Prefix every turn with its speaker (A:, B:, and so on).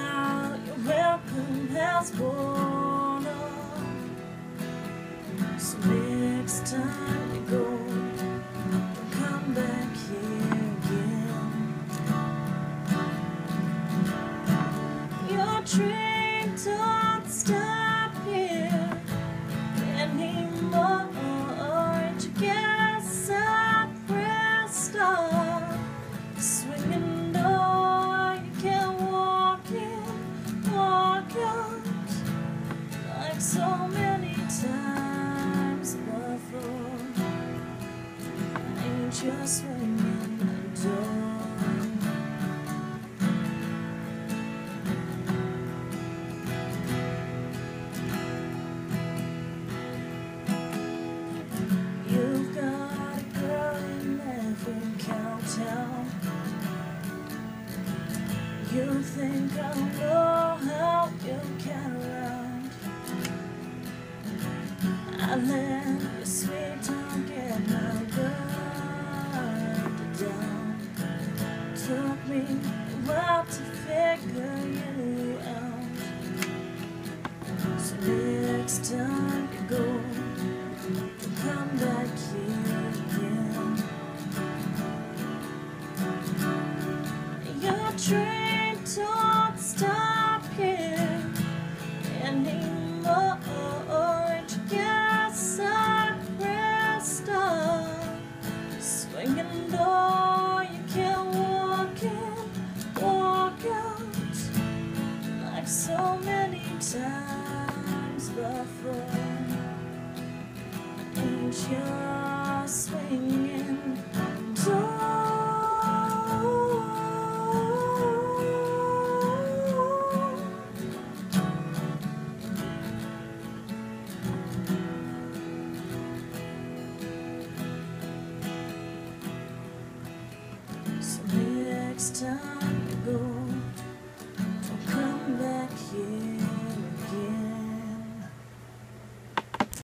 A: now your welcome has worn off. So next time you go, come back here again. Your to so many times before. Ain't just the door. You've got a girl you never count out. You think I I let your sweet tongue get my guard down. Took me a while to figure you out. So next time you go come back here again. Train So next time you go,